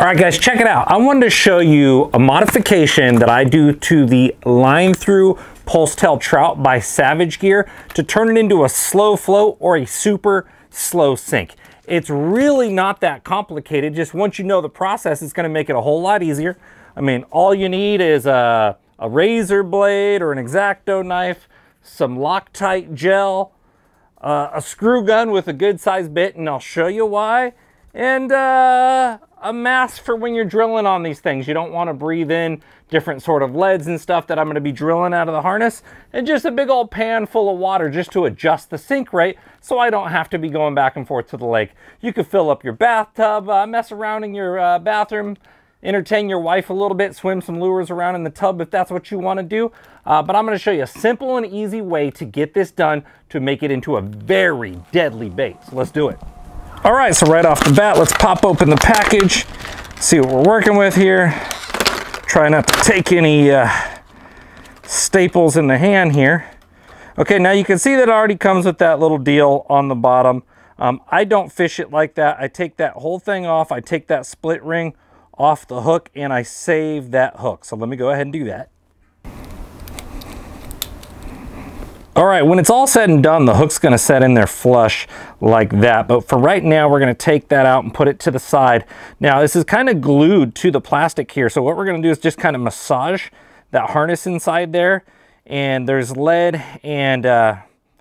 All right, guys, check it out. I wanted to show you a modification that I do to the line through pulse tail trout by Savage Gear to turn it into a slow float or a super slow sink. It's really not that complicated. Just once you know the process, it's gonna make it a whole lot easier. I mean, all you need is a, a razor blade or an X-Acto knife, some Loctite gel, uh, a screw gun with a good sized bit, and I'll show you why, and uh, a mask for when you're drilling on these things. You don't want to breathe in different sort of leads and stuff that I'm going to be drilling out of the harness, and just a big old pan full of water just to adjust the sink rate so I don't have to be going back and forth to the lake. You could fill up your bathtub, uh, mess around in your uh, bathroom, entertain your wife a little bit, swim some lures around in the tub if that's what you want to do. Uh, but I'm going to show you a simple and easy way to get this done to make it into a very deadly bait. So let's do it. All right, so right off the bat, let's pop open the package, see what we're working with here. Try not to take any uh, staples in the hand here. Okay, now you can see that it already comes with that little deal on the bottom. Um, I don't fish it like that. I take that whole thing off. I take that split ring off the hook and I save that hook. So let me go ahead and do that. All right, when it's all said and done, the hook's gonna set in there flush like that. But for right now, we're gonna take that out and put it to the side. Now, this is kind of glued to the plastic here. So what we're gonna do is just kind of massage that harness inside there. And there's lead and uh,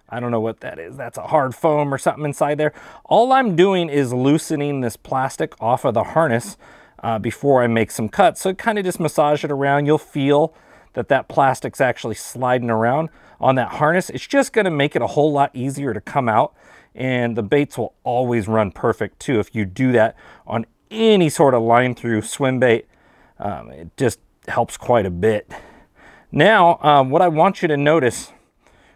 I don't know what that is. That's a hard foam or something inside there. All I'm doing is loosening this plastic off of the harness uh, before I make some cuts. So kind of just massage it around. You'll feel that that plastic's actually sliding around on that harness. It's just gonna make it a whole lot easier to come out and the baits will always run perfect too if you do that on any sort of line through swim bait. Um, it just helps quite a bit. Now, um, what I want you to notice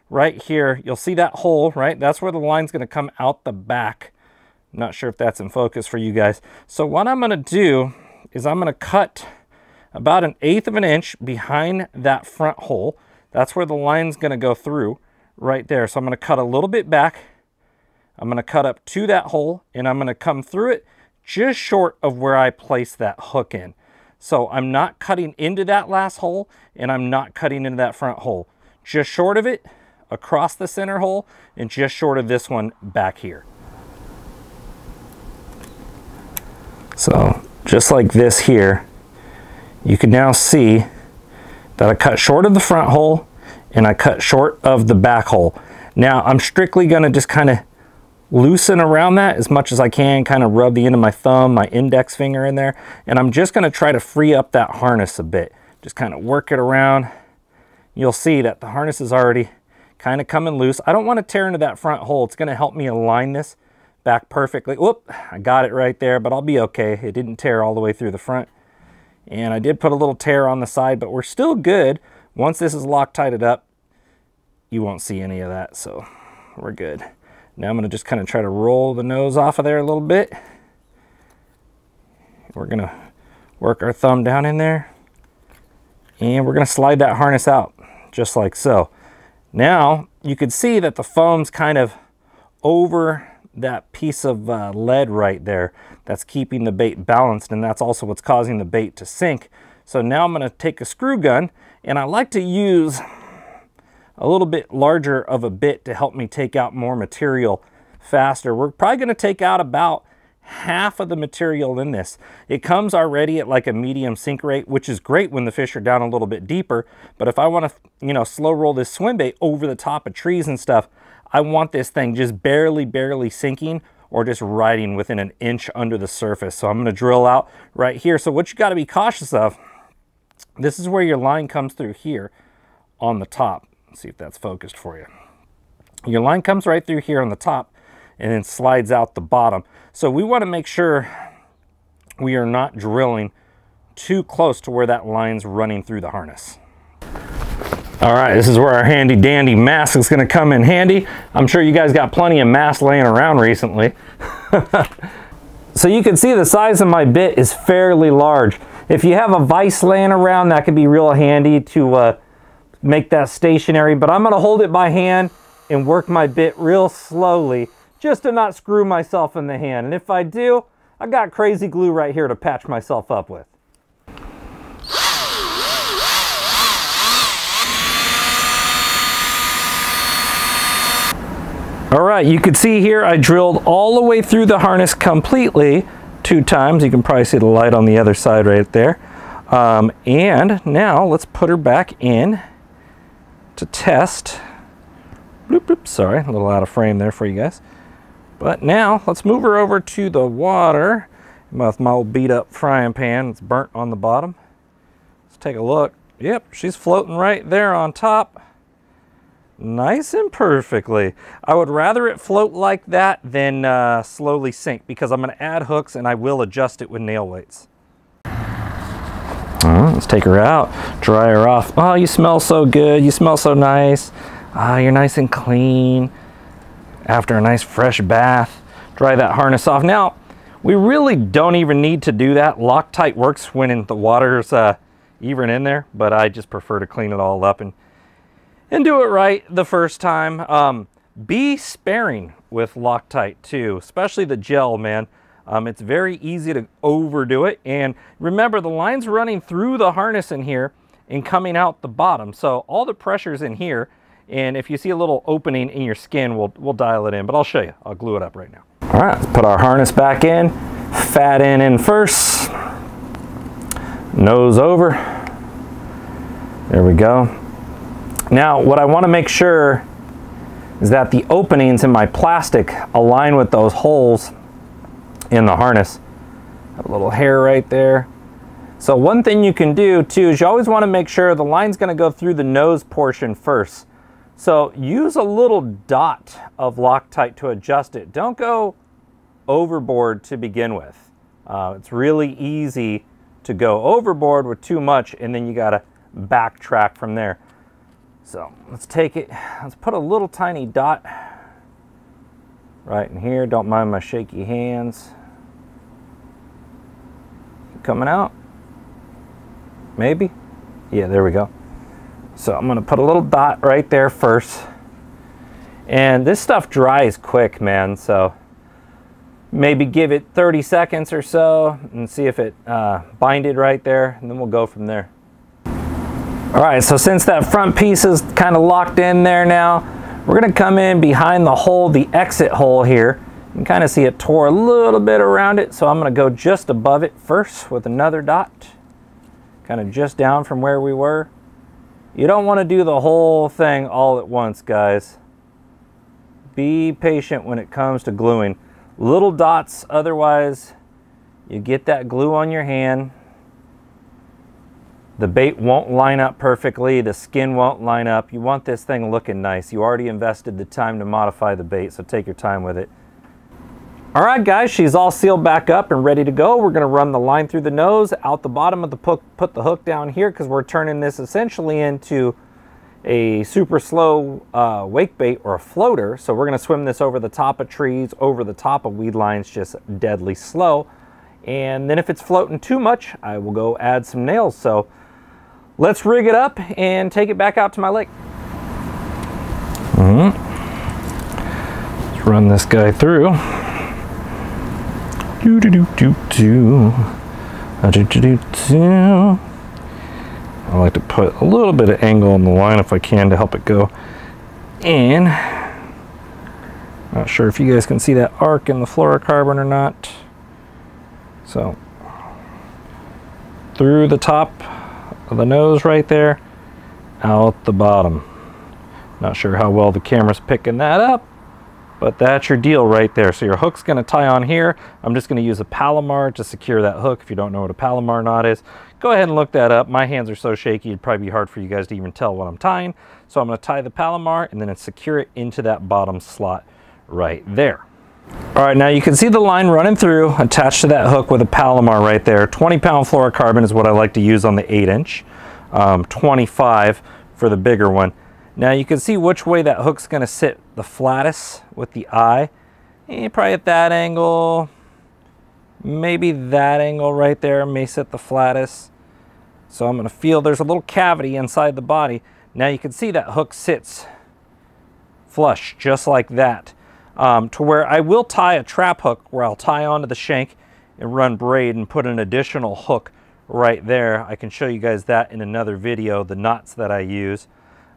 right here, you'll see that hole, right? That's where the line's gonna come out the back. not sure if that's in focus for you guys. So what I'm gonna do is I'm gonna cut about an eighth of an inch behind that front hole. That's where the line's gonna go through right there. So I'm gonna cut a little bit back. I'm gonna cut up to that hole and I'm gonna come through it just short of where I place that hook in. So I'm not cutting into that last hole and I'm not cutting into that front hole. Just short of it, across the center hole, and just short of this one back here. So just like this here, you can now see that I cut short of the front hole and I cut short of the back hole. Now I'm strictly gonna just kind of loosen around that as much as I can, kind of rub the end of my thumb, my index finger in there, and I'm just gonna try to free up that harness a bit. Just kind of work it around. You'll see that the harness is already kind of coming loose. I don't want to tear into that front hole. It's gonna help me align this back perfectly. Whoop, I got it right there, but I'll be okay. It didn't tear all the way through the front. And I did put a little tear on the side, but we're still good. Once this is Loctited up, you won't see any of that, so we're good. Now I'm gonna just kind of try to roll the nose off of there a little bit. We're gonna work our thumb down in there and we're gonna slide that harness out just like so. Now you can see that the foam's kind of over that piece of uh, lead right there that's keeping the bait balanced and that's also what's causing the bait to sink. So now I'm going to take a screw gun and I like to use a little bit larger of a bit to help me take out more material faster. We're probably going to take out about half of the material in this. It comes already at like a medium sink rate, which is great when the fish are down a little bit deeper. But if I want to, you know, slow roll this swim bait over the top of trees and stuff, I want this thing just barely, barely sinking or just riding within an inch under the surface. So I'm gonna drill out right here. So what you gotta be cautious of, this is where your line comes through here on the top. Let's see if that's focused for you. Your line comes right through here on the top and then slides out the bottom. So we wanna make sure we are not drilling too close to where that line's running through the harness. All right, this is where our handy dandy mask is gonna come in handy. I'm sure you guys got plenty of masks laying around recently. so you can see the size of my bit is fairly large. If you have a vise laying around, that could be real handy to uh, make that stationary, but I'm gonna hold it by hand and work my bit real slowly just to not screw myself in the hand. And if I do, I got crazy glue right here to patch myself up with. All right, you can see here I drilled all the way through the harness completely two times. You can probably see the light on the other side right there. Um, and now let's put her back in to test. Bloop, bloop, sorry, a little out of frame there for you guys. But now let's move her over to the water with my old beat up frying pan. It's burnt on the bottom. Let's take a look. Yep, she's floating right there on top nice and perfectly. I would rather it float like that than uh, slowly sink because I'm going to add hooks and I will adjust it with nail weights. Right, let's take her out, dry her off. Oh, you smell so good. You smell so nice. Ah, you're nice and clean. After a nice fresh bath, dry that harness off. Now, we really don't even need to do that. Loctite works when the water's uh, even in there, but I just prefer to clean it all up and and do it right the first time. Um, be sparing with Loctite too, especially the gel, man. Um, it's very easy to overdo it. And remember, the line's running through the harness in here and coming out the bottom. So all the pressure's in here. And if you see a little opening in your skin, we'll, we'll dial it in. But I'll show you. I'll glue it up right now. All right, let's put our harness back in. Fat end in first. Nose over. There we go. Now, what I want to make sure is that the openings in my plastic align with those holes in the harness. A little hair right there. So one thing you can do too is you always want to make sure the line's going to go through the nose portion first. So use a little dot of Loctite to adjust it. Don't go overboard to begin with. Uh, it's really easy to go overboard with too much and then you got to backtrack from there. So let's take it, let's put a little tiny dot right in here. Don't mind my shaky hands. Coming out? Maybe? Yeah, there we go. So I'm gonna put a little dot right there first. And this stuff dries quick, man, so maybe give it 30 seconds or so and see if it uh, binded right there, and then we'll go from there. All right, so since that front piece is kind of locked in there now, we're gonna come in behind the hole, the exit hole here. You can kind of see it tore a little bit around it, so I'm gonna go just above it first with another dot, kind of just down from where we were. You don't wanna do the whole thing all at once, guys. Be patient when it comes to gluing. Little dots, otherwise you get that glue on your hand the bait won't line up perfectly. The skin won't line up. You want this thing looking nice. You already invested the time to modify the bait, so take your time with it. All right, guys, she's all sealed back up and ready to go. We're gonna run the line through the nose, out the bottom of the hook, put the hook down here because we're turning this essentially into a super slow uh, wake bait or a floater. So we're gonna swim this over the top of trees, over the top of weed lines, just deadly slow. And then if it's floating too much, I will go add some nails. So let's rig it up and take it back out to my lake. Mm -hmm. Let's run this guy through. Do do do do do. Do do do do. I like to put a little bit of angle on the line if I can to help it go in. Not sure if you guys can see that arc in the fluorocarbon or not. So through the top of the nose right there, out the bottom. Not sure how well the camera's picking that up, but that's your deal right there. So your hook's gonna tie on here. I'm just gonna use a Palomar to secure that hook. If you don't know what a Palomar knot is, go ahead and look that up. My hands are so shaky, it'd probably be hard for you guys to even tell what I'm tying. So I'm gonna tie the Palomar and then secure it into that bottom slot right there. All right, now you can see the line running through attached to that hook with a Palomar right there. 20 pound fluorocarbon is what I like to use on the 8 inch, um, 25 for the bigger one. Now you can see which way that hook's gonna sit the flattest with the eye. And probably at that angle, maybe that angle right there may sit the flattest. So I'm gonna feel there's a little cavity inside the body. Now you can see that hook sits flush just like that um, to where I will tie a trap hook where I'll tie onto the shank and run braid and put an additional hook right there. I can show you guys that in another video, the knots that I use.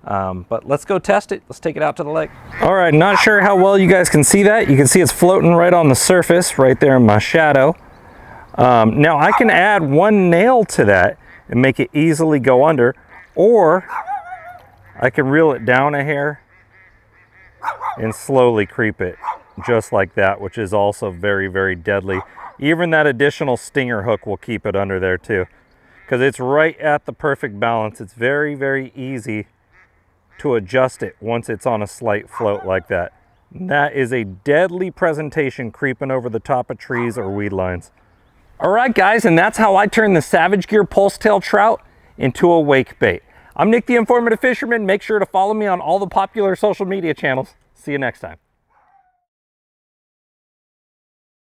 Um, but let's go test it. Let's take it out to the lake. All right, not sure how well you guys can see that. You can see it's floating right on the surface, right there in my shadow. Um, now I can add one nail to that and make it easily go under, or I can reel it down a hair and slowly creep it just like that, which is also very, very deadly. Even that additional stinger hook will keep it under there too, because it's right at the perfect balance. It's very, very easy to adjust it once it's on a slight float like that. And that is a deadly presentation creeping over the top of trees or weed lines. All right, guys, and that's how I turn the Savage Gear Pulse Tail Trout into a wake bait. I'm Nick the Informative Fisherman. Make sure to follow me on all the popular social media channels. See you next time.